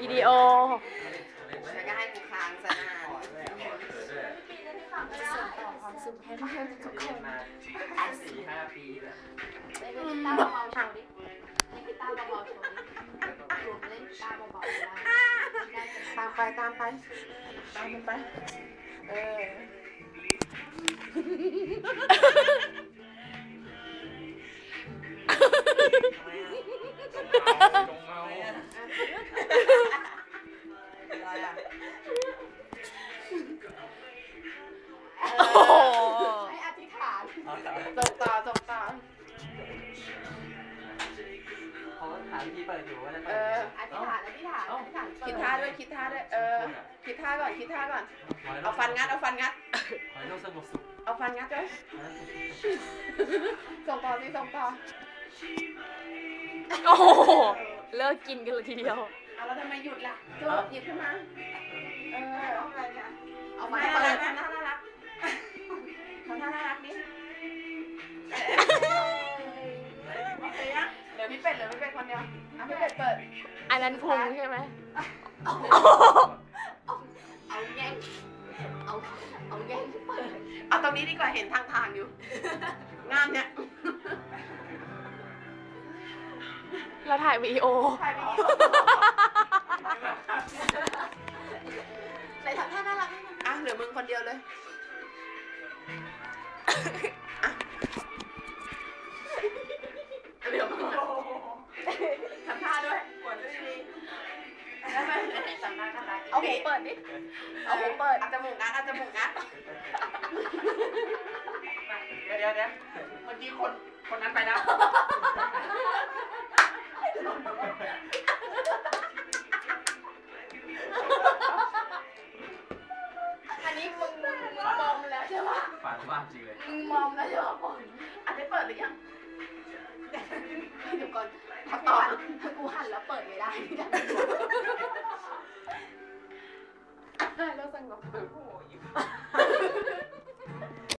วิดีโอแล้วก็ให้กูค้างซะนานส่งต่อความสุขให้เพื่อนทุกคนสี่ห้าปีแล้วเล่นกีตาร์เบาๆโชว์ดิเล่นกีตาร์เบาๆโชว์ดิรวมเล่นกีตาร์เบาๆได้ได้จะตามไปตามไปตามมันไปเออ โอ้โหให้อธิษฐานจบต่อจบต่อเขาหาวิธีเปิดอยู่ว่าจะเอเปิดออธิษฐานอธิษฐานอธิษฐานเปิคิดท่าด้วยคิดท่าด้วยเออคิดท่าก่อนคิดท่าก่อนเอาเอาฟันงัดเอาฟันงัด ขอให้โลกสงบสุขเอาฟันงัดด้วยส่งต่อสิส่งต่อโอ้โหเลิกกินกันเลยทีเดียว เอาแล้วทำไมหยุดล่ะโจบหยิบขึ้นมา เออ เอาอะไรนะเอามามาน่าเปิรัดกน่ารักทำท่าน่ารักดิเหลือพี่เป็ดเหลือพี่เป็ดคนเดียวอะพี่เป็ดเปิด อันนั้นพุงใช่ไหมเอาแย่งเอาเอาแย่งเปิด เอาตรงนี้ดีกว่าเห็นทางทางอยู่งามเนี่ยเราถ่ายวิดีโอถ่ายวิดีโอ เหลือมึงทำท่าด้วยกดด้วยดีๆได้ไหมทำหน้าทำหน้าเอาหูเปิดดิเอาหูเปิดเอาจมูกงัดเอาจมูกงัดเดี๋ยวเดี๋ยวเดี๋ยวเมื่อกี้คนคนนั้นไปแล้วอันนี้มึง ฝันว่าจริงเลยมึงมอมแล้วใช่ปะฝนอันนี้เปิดหรือยังเดี๋ยวก่อนถ้ากูหันถ้ากูหันแล้วเปิดไม่ได้นี่จะได้แล้วสงบโอ้ย